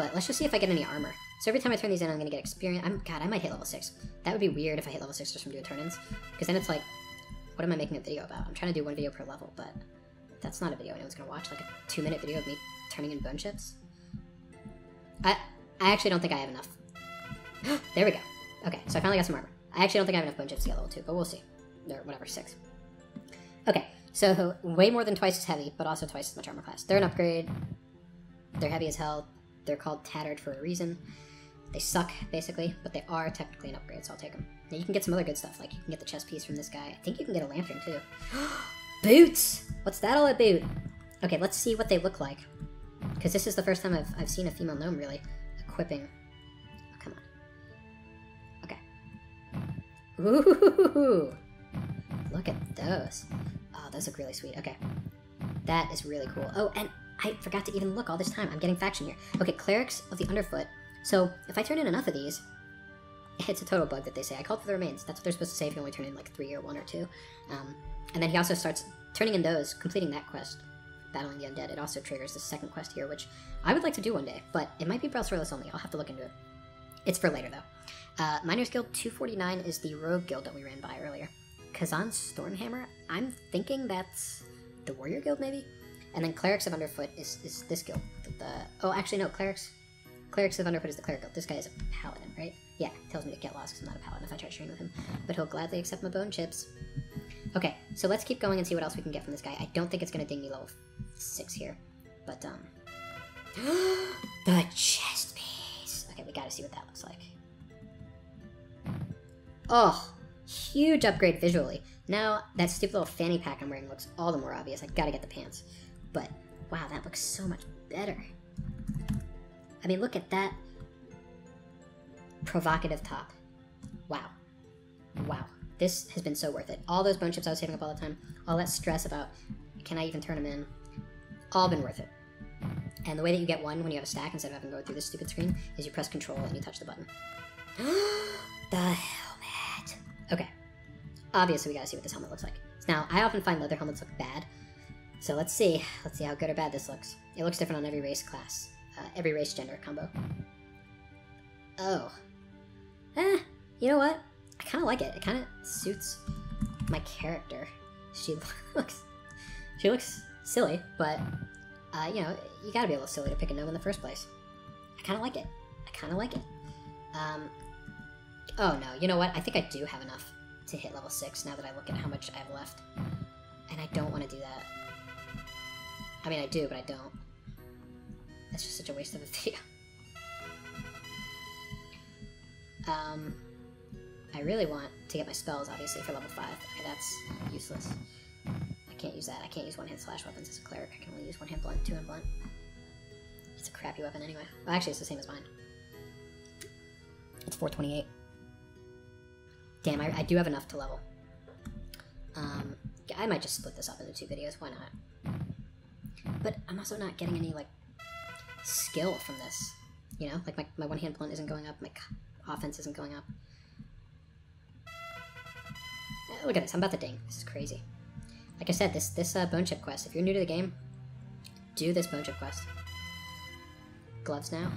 But let's just see if I get any armor. So every time I turn these in, I'm gonna get experience. I'm God, I might hit level six. That would be weird if I hit level six just from doing turn-ins, because then it's like, what am I making a video about? I'm trying to do one video per level, but that's not a video anyone's gonna watch. Like a two-minute video of me turning in bone chips. I I actually don't think I have enough. there we go. Okay, so I finally got some armor. I actually don't think I have enough bone chips to get level two, but we'll see. Or whatever, six. Okay, so way more than twice as heavy, but also twice as much armor class. They're an upgrade. They're heavy as hell. They're called tattered for a reason. They suck, basically, but they are technically an upgrade, so I'll take them. Now you can get some other good stuff, like you can get the chest piece from this guy. I think you can get a lantern, too. Boots! What's that all about? Okay, let's see what they look like. Because this is the first time I've, I've seen a female gnome, really, equipping... Oh, come on. Okay. Ooh! Look at those. Oh, those look really sweet. Okay. That is really cool. Oh, and I forgot to even look all this time. I'm getting faction here. Okay, Clerics of the Underfoot. So, if I turn in enough of these, it's a total bug that they say. I called for the remains. That's what they're supposed to say if you only turn in like three or one or two. Um, and then he also starts turning in those, completing that quest, battling the undead. It also triggers the second quest here, which I would like to do one day, but it might be Royalist only. I'll have to look into it. It's for later, though. Uh, Miners Guild 249 is the rogue guild that we ran by earlier. Kazon Stormhammer, I'm thinking that's the Warrior Guild, maybe? And then Clerics of Underfoot is, is this guild. The, the, oh, actually, no, Clerics Clerics of Underfoot is the Cleric Guild. This guy is a Paladin, right? Yeah, tells me to get lost because I'm not a Paladin if I try to train with him. But he'll gladly accept my bone chips. Okay, so let's keep going and see what else we can get from this guy. I don't think it's going to ding me level 6 here. But, um... the chest piece! Okay, we gotta see what that looks like. Oh, huge upgrade visually. Now, that stupid little fanny pack I'm wearing looks all the more obvious. I gotta get the pants. But, wow, that looks so much better. I mean, look at that provocative top. Wow. Wow. This has been so worth it. All those bone chips I was saving up all the time, all that stress about can I even turn them in, all been worth it. And the way that you get one when you have a stack instead of having to go through this stupid screen is you press control and you touch the button. the helmet. Okay. Obviously, we gotta see what this helmet looks like. Now, I often find leather helmets look bad. So let's see. Let's see how good or bad this looks. It looks different on every race class uh, every race gender combo. Oh. Eh, you know what? I kind of like it. It kind of suits my character. She looks, she looks silly, but uh, you know, you gotta be a little silly to pick a gnome in the first place. I kind of like it. I kind of like it. Um, oh no, you know what? I think I do have enough to hit level 6 now that I look at how much I have left. And I don't want to do that. I mean, I do, but I don't. That's just such a waste of a video. Um, I really want to get my spells, obviously, for level 5. Okay, that's useless. I can't use that. I can't use one-hand slash weapons as a cleric. I can only use one-hand blunt, two-hand blunt. It's a crappy weapon anyway. Well, actually, it's the same as mine. It's 428. Damn, I, I do have enough to level. Um, I might just split this up into two videos. Why not? But I'm also not getting any, like, skill from this. You know, like my, my one hand blunt isn't going up, my offense isn't going up. Uh, look at this, I'm about to ding. This is crazy. Like I said, this this uh, bone chip quest. If you're new to the game, do this bone chip quest. Gloves now.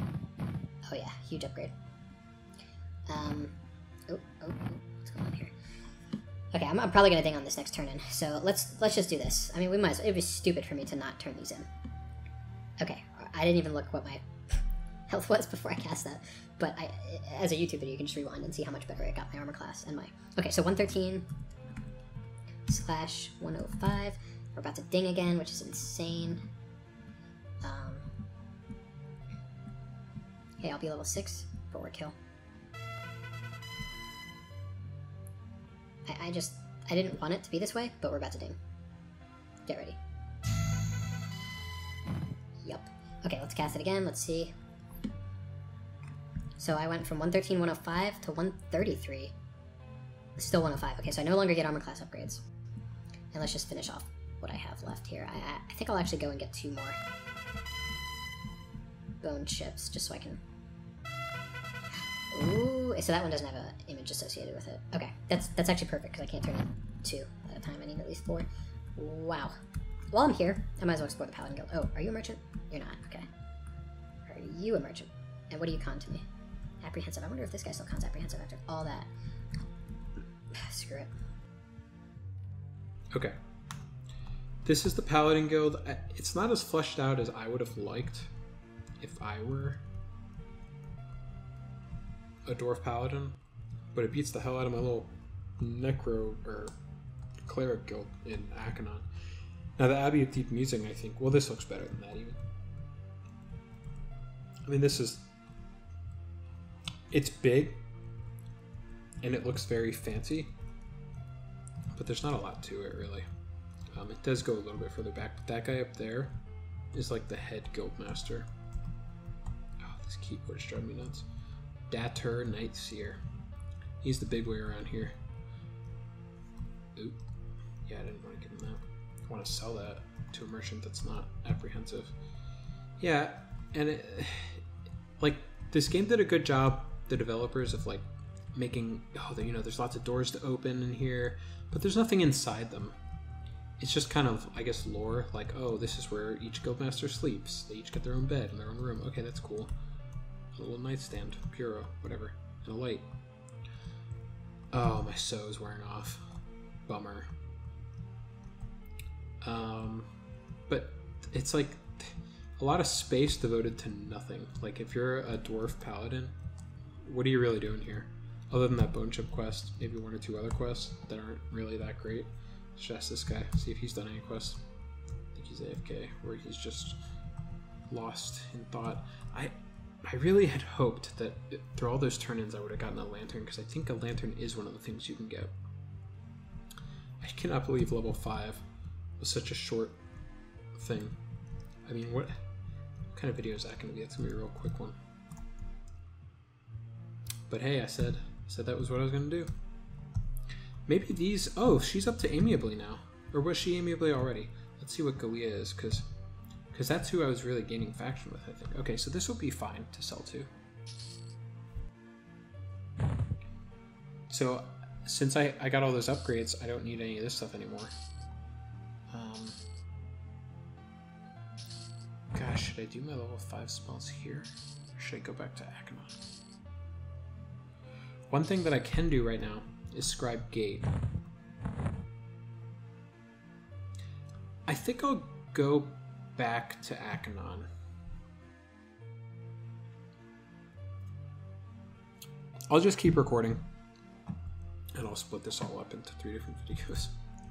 Oh yeah, huge upgrade. Um, oh, oh, oh, what's going on here? Okay, I'm, I'm, probably gonna ding on this next turn in. So let's let's just do this. I mean, we might. As, it'd be stupid for me to not turn these in. Okay, I didn't even look what my health was before I cast that. But I, as a YouTube video, you can just rewind and see how much better I got my armor class and my... Okay, so 113 slash 105. We're about to ding again, which is insane. Um, okay, I'll be level 6 for kill. I, I just... I didn't want it to be this way, but we're about to ding. Get ready. Yup. Okay, let's cast it again. Let's see. So I went from 113, 105 to 133. Still 105. Okay, so I no longer get armor class upgrades. And let's just finish off what I have left here. I, I think I'll actually go and get two more bone chips, just so I can... Ooh, so that one doesn't have an image associated with it. Okay, that's that's actually perfect, because I can't turn in two at a time. I need at least four. Wow. While I'm here, I might as well explore the Paladin Guild. Oh, are you a merchant? You're not. Okay. Are you a merchant. And what do you con to me? Apprehensive. I wonder if this guy still cons apprehensive after all that. Screw it. Okay. This is the Paladin Guild. It's not as fleshed out as I would have liked if I were a Dwarf Paladin, but it beats the hell out of my little Necro or Cleric Guild in Ak'Anon. Now, the Abbey of Deep Musing, I think, well, this looks better than that even. I mean, this is. It's big, and it looks very fancy, but there's not a lot to it, really. Um, it does go a little bit further back, but that guy up there is like the head guild master. Oh, this keyboard is driving me nuts. Datur Night Seer. He's the big way around here. Oop. Yeah, I didn't want to give him that. I want to sell that to a merchant that's not apprehensive. Yeah, and it, like this game did a good job. The developers of like making oh, you know, there's lots of doors to open in here, but there's nothing inside them it's just kind of i guess lore like oh this is where each guildmaster sleeps they each get their own bed and their own room okay that's cool a little nightstand bureau whatever and a light. Oh my so is wearing off. Bummer. Um but it's like a lot of space devoted to nothing. Like if you're a dwarf paladin what are you really doing here? Other than that bone chip quest maybe one or two other quests that aren't really that great. Let's ask this guy, see if he's done any quests. I think he's AFK, or he's just lost in thought. I I really had hoped that through all those turn-ins I would have gotten a lantern, because I think a lantern is one of the things you can get. I cannot believe level 5 was such a short thing. I mean, what, what kind of video is that going to be? That's going to be a real quick one. But hey, I said, I said that was what I was going to do. Maybe these. Oh, she's up to amiably now, or was she amiably already? Let's see what Galia is, because because that's who I was really gaining faction with. I think. Okay, so this will be fine to sell to. So since I I got all those upgrades, I don't need any of this stuff anymore. Um. Gosh, should I do my level five spells here, or should I go back to Ak'Anon? One thing that I can do right now is Scribe Gate. I think I'll go back to Ak'Anon. I'll just keep recording and I'll split this all up into three different videos.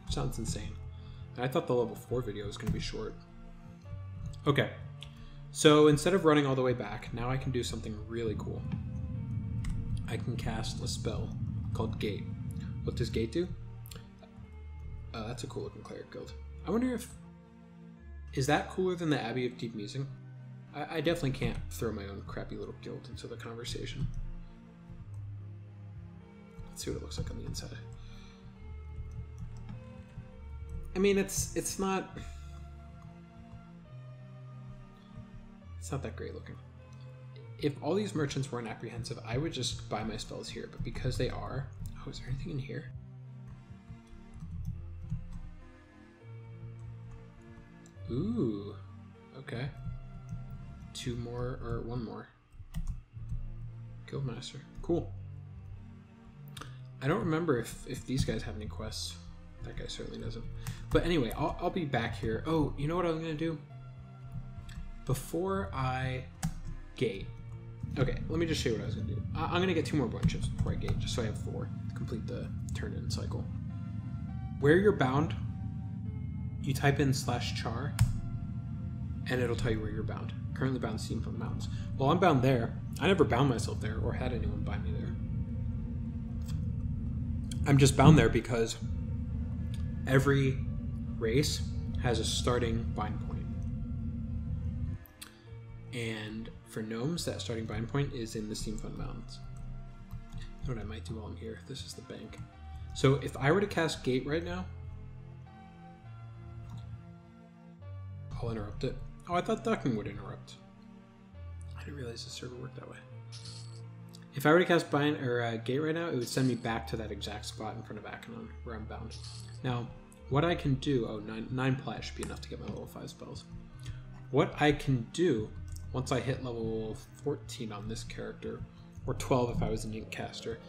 Sounds insane. I thought the level 4 video was going to be short. Okay, so instead of running all the way back, now I can do something really cool. I can cast a spell called Gate. What does Gate do? Uh, that's a cool looking cleric guild. I wonder if is that cooler than the Abbey of Deep Musing? I, I definitely can't throw my own crappy little guild into the conversation. Let's see what it looks like on the inside. I mean, it's it's not it's not that great looking. If all these merchants weren't apprehensive, I would just buy my spells here. But because they are, oh, is there anything in here? Ooh, okay. Two more, or one more. Guildmaster. Cool. I don't remember if, if these guys have any quests. That guy certainly doesn't. But anyway, I'll, I'll be back here. Oh, you know what I'm going to do? Before I gate. Okay, let me just show you what I was to do. I, I'm going to get two more bone chips before I gate, just so I have four to complete the turn-in cycle. Where you're bound, you type in slash char, and it'll tell you where you're bound. Currently bound steam from the mountains. Well, I'm bound there. I never bound myself there or had anyone bind me there. I'm just bound there because every race has a starting bind point. And for gnomes, that starting bind point is in the Steamfont Mountains. What I might do while I'm here? This is the bank. So if I were to cast Gate right now, I'll interrupt it. Oh, I thought ducking would interrupt. I didn't realize the server worked that way. If I were to cast bind or uh, gate right now, it would send me back to that exact spot in front of Ak'Anon where I'm bound. Now, what I can do, oh, nine, nine plat should be enough to get my level 5 spells. What I can do once I hit level 14 on this character, or 12 if I was an int caster,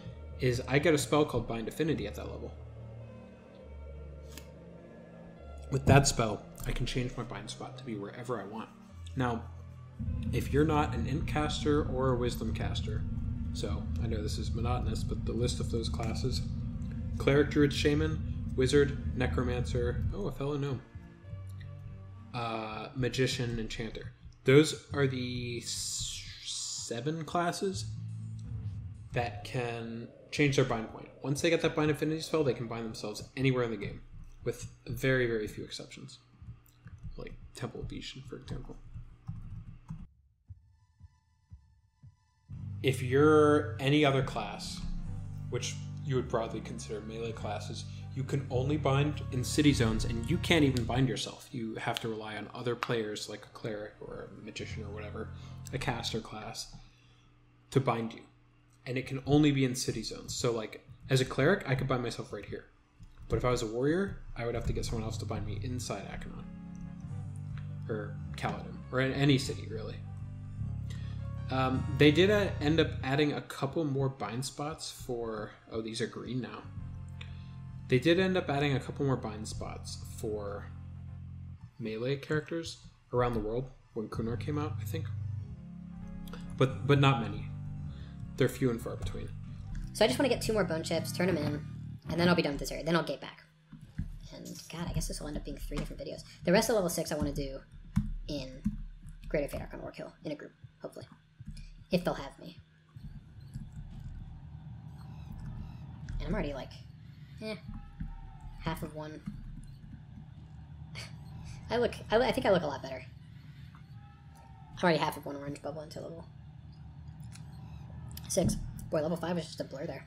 is I get a spell called Bind Affinity at that level. With that spell, I can change my bind spot to be wherever I want. Now, if you're not an int caster or a wisdom caster, so I know this is monotonous, but the list of those classes cleric, druid, shaman, wizard, necromancer, oh, a fellow gnome, uh, magician, enchanter. Those are the seven classes that can change their bind point. Once they get that bind affinity spell, they can bind themselves anywhere in the game, with very, very few exceptions. Temple of Ishin, for example. If you're any other class, which you would broadly consider melee classes, you can only bind in city zones, and you can't even bind yourself. You have to rely on other players, like a cleric or a magician or whatever, a caster class, to bind you. And it can only be in city zones. So, like, as a cleric, I could bind myself right here. But if I was a warrior, I would have to get someone else to bind me inside Ak'Anon. Or Kaladim. Or in any city, really. Um, they did end up adding a couple more bind spots for. Oh, these are green now. They did end up adding a couple more bind spots for melee characters around the world when Kunark came out, I think. But but not many. They're few and far between. So I just want to get two more bone chips, turn them in, and then I'll be done with this area. Then I'll gate back. And God, I guess this will end up being three different videos. The rest of level six I want to do in Greater Fate Archon Warkill in a group, hopefully, if they'll have me. And I'm already like, eh, half of one. I look, I, I think I look a lot better. I'm already half of one orange bubble into level six. Boy, level five is just a blur there.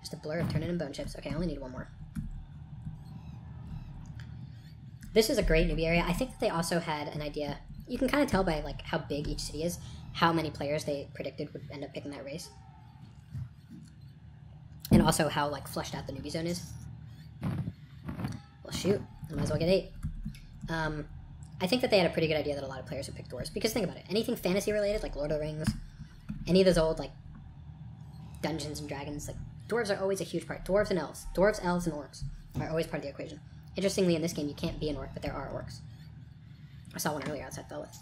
Just a blur of turning in bone chips. Okay, I only need one more. This is a great newbie area. I think that they also had an idea. You can kind of tell by like how big each city is, how many players they predicted would end up picking that race, and also how like fleshed out the newbie zone is. Well, shoot, I might as well get eight. Um, I think that they had a pretty good idea that a lot of players would pick dwarves because think about it. Anything fantasy related, like Lord of the Rings, any of those old like Dungeons and Dragons, like dwarves are always a huge part. Dwarves and elves, dwarves, elves, and orcs are always part of the equation. Interestingly, in this game, you can't be an orc, but there are orcs. I saw one earlier outside Felwithe.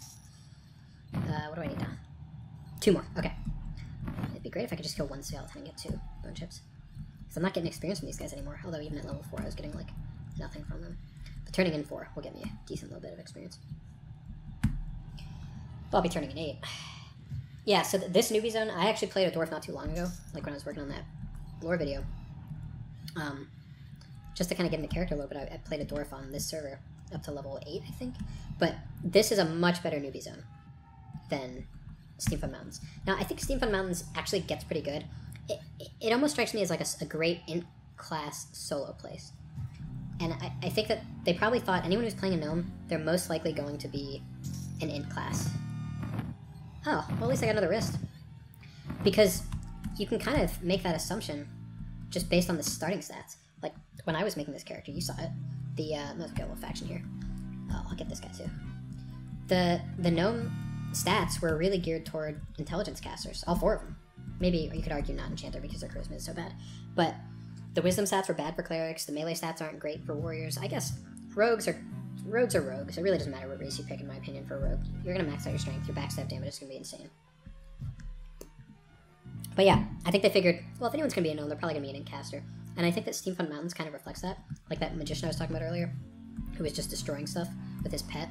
Uh, what do I need now? Two more. Okay. It'd be great if I could just kill one skeleton and get two bone chips. Because I'm not getting experience from these guys anymore. Although even at level four, I was getting like nothing from them. But turning in four will get me a decent little bit of experience. But I'll be turning in eight. Yeah, so th- this newbie zone, I actually played a dwarf not too long ago, like when I was working on that lore video. Um, just to kind of get into character a little bit, I, I played a dwarf on this server up to level 8, I think. But this is a much better newbie zone than Steamfont Mountains. Now, I think Steamfont Mountains actually gets pretty good. It, it, it almost strikes me as like a great int class solo place. And I, I think that they probably thought anyone who's playing a gnome, they're most likely going to be an int class. Oh, well, at least I got another wrist. Because you can kind of make that assumption just based on the starting stats. Like, when I was making this character, you saw it. The, uh, let's little faction here. Oh, I'll get this guy too. The, the gnome stats were really geared toward intelligence casters, all four of them. Maybe, you could argue not enchanter because their charisma is so bad. But the wisdom stats were bad for clerics, the melee stats aren't great for warriors. I guess rogues are rogues are rogues. It really doesn't matter what race you pick, in my opinion, for a rogue. You're gonna max out your strength. Your backstab damage is gonna be insane. But yeah, I think they figured, well, if anyone's gonna be a gnome, they're probably gonna be an int caster. And I think that Steamfont Mountains kind of reflects that. Like that magician I was talking about earlier, who was just destroying stuff with his pet.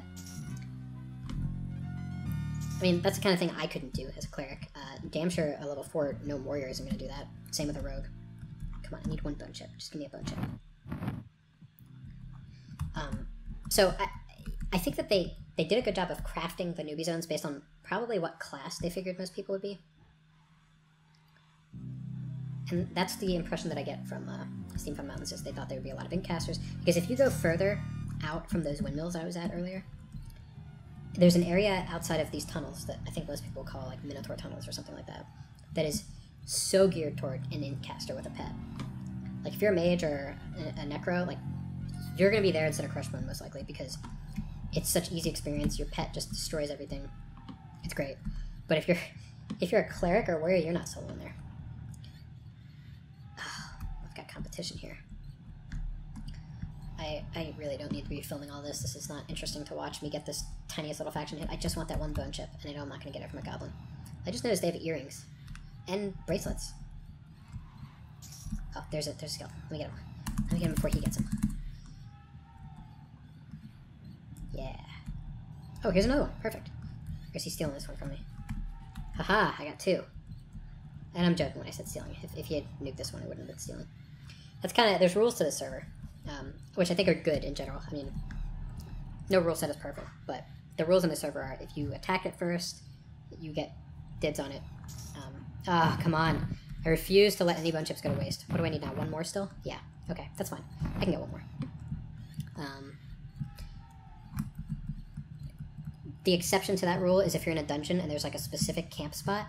I mean, that's the kind of thing I couldn't do as a cleric. Uh, damn sure a level 4 gnome warrior isn't gonna do that. Same with a rogue. Come on, I need one bone chip. Just give me a bone chip. Um, so I, I think that they they did a good job of crafting the newbie zones based on probably what class they figured most people would be. And that's the impression that I get from uh, Steamfont Mountains is they thought there would be a lot of int casters. Because if you go further out from those windmills I was at earlier, there's an area outside of these tunnels that I think most people call like Minotaur tunnels or something like that, that is so geared toward an int caster with a pet. Like if you're a mage or a, a necro, like you're gonna be there instead of Crushbone most likely because it's such easy experience. Your pet just destroys everything, It's great. But if you're if you're a cleric or warrior, you're not soloing there. Oh, I've got competition here. I, I really don't need to be filming all this. This is not interesting to watch me get this tiniest little faction hit. I just want that one bone chip, and I know I'm not going to get it from a goblin. I just noticed they have earrings and bracelets. Oh, there's a there's a skill. Let me get him. Let me get him before he gets him. Yeah. Oh, here's another one. Perfect. Or is he stealing this one from me? Haha, I got two. And I'm joking when I said stealing. If, if he had nuked this one, it wouldn't have been stealing. That's kind of, there's rules to the server, um, which I think are good in general. I mean, no rule set is perfect, but the rules in the server are if you attack it first, you get dibs on it. Um, ah, come on. I refuse to let any bone chips go to waste. What do I need now? One more still? Yeah. Okay, that's fine. I can get one more. Um, the exception to that rule is if you're in a dungeon and there's like a specific camp spot,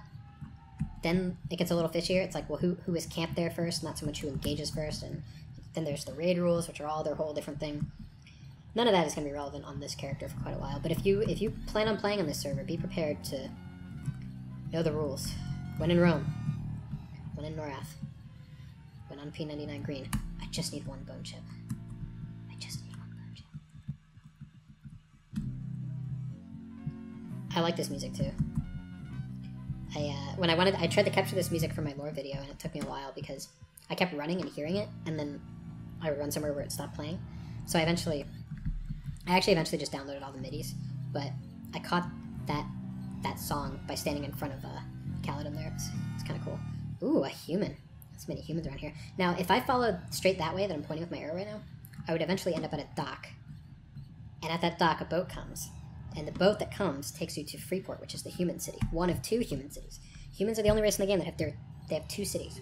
then it gets a little fishier. It's like, well, who who is camped there first, not so much who engages first, and then there's the raid rules, which are all their whole different thing. None of that is going to be relevant on this character for quite a while. But if you if you plan on playing on this server, be prepared to know the rules. When in Rome, when in Norrath, when on P99 green, I just need one bone chip. I just need one bone chip. I like this music too. I uh, when I wanted, I tried to capture this music for my lore video, and it took me a while because I kept running and hearing it, and then I would run somewhere where it stopped playing. So I eventually, I actually eventually just downloaded all the midis, but I caught that that song by standing in front of uh, Kaladim there. It's, it's kind of cool. Ooh, a human. There's many humans around here. Now, if I followed straight that way that I'm pointing with my arrow right now, I would eventually end up at a dock. And at that dock, a boat comes. And the boat that comes takes you to Freeport, which is the human city. One of two human cities. Humans are the only race in the game that have their, they have two cities.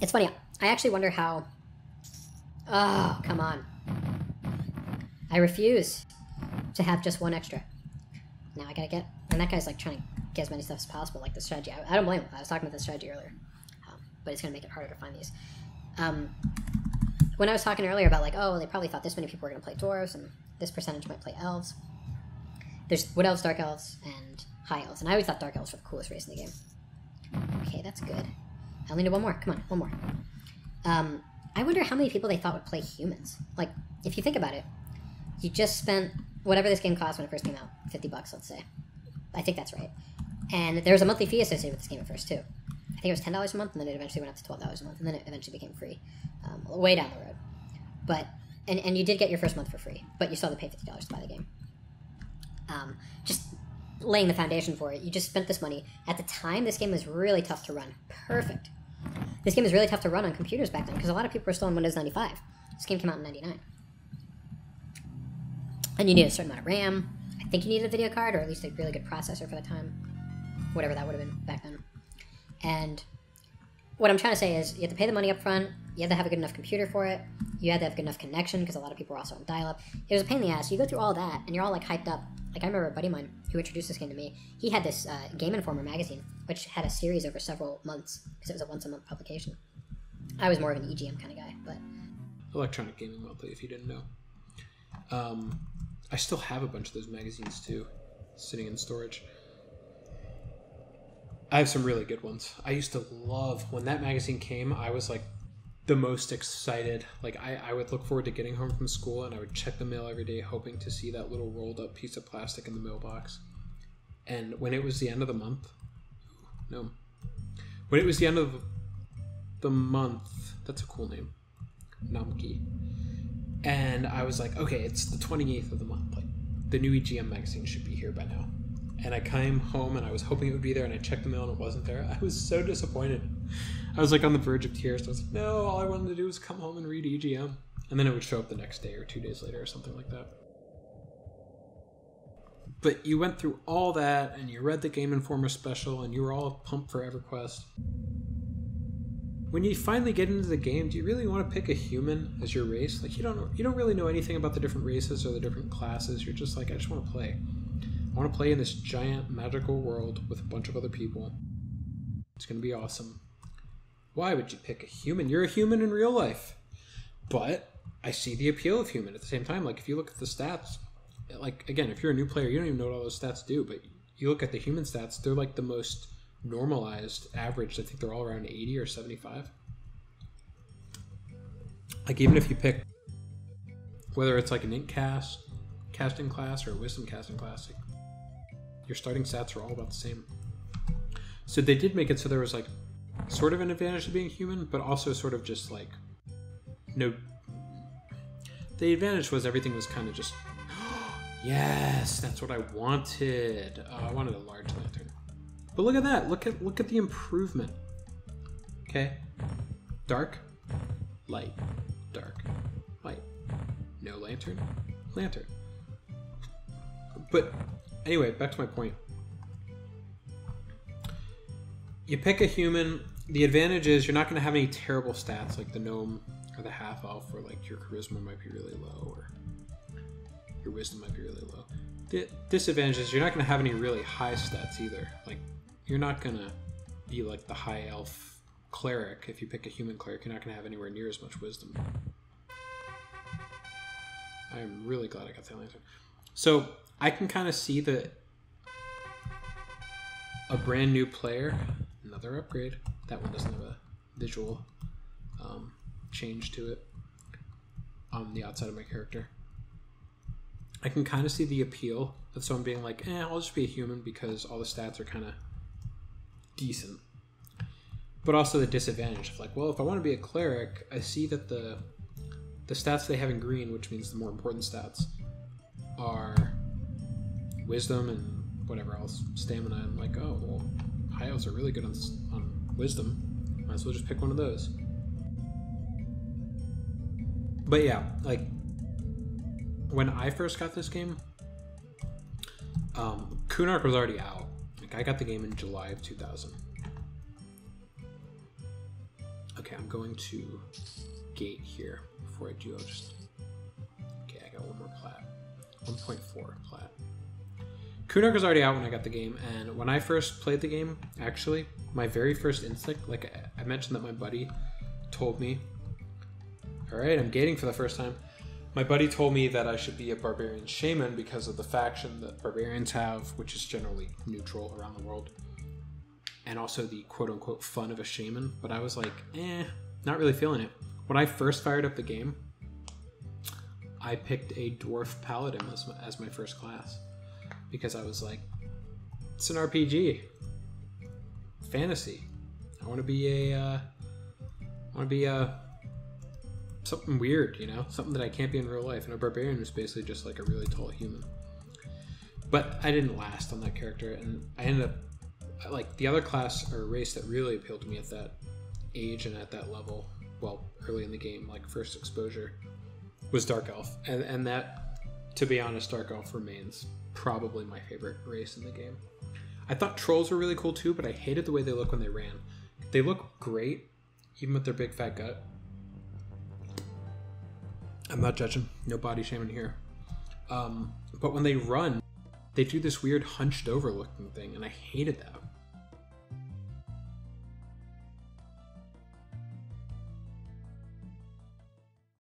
It's funny. I actually wonder how. Oh, come on. I refuse to have just one extra. Now I gotta get. And that guy's like trying to get as many stuff as possible, like the strategy. I, I don't blame him. I was talking about the strategy earlier. Um, but it's gonna make it harder to find these. Um, when I was talking earlier about like, oh, they probably thought this many people were gonna play dwarves and this percentage might play elves. There's wood elves, dark elves, and high elves, and I always thought dark elves were the coolest race in the game. Okay, that's good. I only need one more. Come on, one more. Um, I wonder how many people they thought would play humans. Like, if you think about it, you just spent whatever this game cost when it first came out, fifty bucks, let's say. I think that's right. And there was a monthly fee associated with this game at first too. I think it was ten dollars a month, and then it eventually went up to twelve dollars a month, and then it eventually became free, um, way down the road. But and and you did get your first month for free, but you still had to pay fifty dollars to buy the game. Um, just laying the foundation for it. You just spent this money. At the time, this game was really tough to run. Perfect. This game was really tough to run on computers back then because a lot of people were still on Windows 95. This game came out in 99. And you need a certain amount of RAM. I think you needed a video card or at least a really good processor for the time. Whatever that would have been back then. And what I'm trying to say is you have to pay the money up front. You had to have a good enough computer for it. You had to have a good enough connection because a lot of people were also on dial-up. It was a pain in the ass. You go through all that and you're all like hyped up. Like I remember a buddy of mine who introduced this game to me. He had this uh, Game Informer magazine, which had a series over several months because it was a once-a-month publication. I was more of an EGM kind of guy, but Electronic Gaming Monthly, if you didn't know. Um, I still have a bunch of those magazines too, sitting in storage. I have some really good ones. I used to love when that magazine came. I was like the most excited. Like I, I would look forward to getting home from school and I would check the mail every day, hoping to see that little rolled up piece of plastic in the mailbox. And when it was the end of the month, no, when it was the end of the month, that's a cool name, Namki. And I was like, okay, it's the 28th of the month. Like the new EGM magazine should be here by now. And I came home and I was hoping it would be there, and I checked the mail and it wasn't there. I was so disappointed. I was like on the verge of tears. I was like, no, all I wanted to do was come home and read EGM. And then it would show up the next day or two days later or something like that. But you went through all that and you read the Game Informer special and you were all pumped for EverQuest. When you finally get into the game, do you really want to pick a human as your race? Like you don't you don't really know anything about the different races or the different classes. You're just like, I just want to play. I want to play in this giant magical world with a bunch of other people. It's going to be awesome. Why would you pick a human? You're a human in real life. But I see the appeal of human at the same time. Like if you look at the stats, like again, if you're a new player, you don't even know what all those stats do. But you look at the human stats; they're like the most normalized average. I think they're all around 80 or 75. Like even if you pick whether it's like an int cast casting class or a wisdom casting class, like, your starting stats are all about the same. So they did make it so there was like sort of an advantage to being human, but also sort of just like no. The advantage was everything was kind of just. yes, that's what I wanted. Uh, I wanted a large lantern. But look at that. Look at look at the improvement. Okay, dark, light, dark, light. No lantern, lantern. But anyway, back to my point. You pick a human. The advantage is you're not going to have any terrible stats like the gnome or the half elf, or like your charisma might be really low, or your wisdom might be really low. The disadvantage is you're not going to have any really high stats either. Like you're not going to be like the high elf cleric if you pick a human cleric. You're not going to have anywhere near as much wisdom. I'm really glad I got that lantern. So I can kind of see that a brand new player, another upgrade. That one doesn't have a visual um, change to it on the outside of my character. I can kind of see the appeal of someone being like, eh, I'll just be a human because all the stats are kind of decent. But also the disadvantage of like, well, if I want to be a cleric, I see that the the stats they have in green, which means the more important stats, are wisdom and whatever else, stamina. I'm like, oh, well, high elves are really good on, on wisdom. Might as well just pick one of those. But yeah, like when I first got this game, um, Kunark was already out. Like I got the game in July of 2000. Okay, I'm going to gate here before I do. I'll just okay. I got one more plat, 1.4 plat. Kunark was already out when I got the game, and when I first played the game, actually, my very first instinct, like I mentioned that my buddy told me, all right, I'm gating for the first time. My buddy told me that I should be a barbarian shaman because of the faction that barbarians have, which is generally neutral around the world, and also the quote unquote fun of a shaman. But I was like, eh, not really feeling it. When I first fired up the game, I picked a dwarf paladin as my, as my first class because I was like, it's an RPG, fantasy. I want to be a, uh, I want to be a something weird, you know, something that I can't be in real life. And a barbarian was basically just like a really tall human. But I didn't last on that character, and I ended up like the other class or race that really appealed to me at that age and at that level. Well, early in the game, like first exposure, was Dark Elf, and and that, to be honest, Dark Elf remains probably my favorite race in the game. I thought trolls were really cool too, but I hated the way they look when they ran. They look great, even with their big fat gut. I'm not judging, no body shaming here. Um, but when they run, they do this weird hunched over looking thing, and I hated that.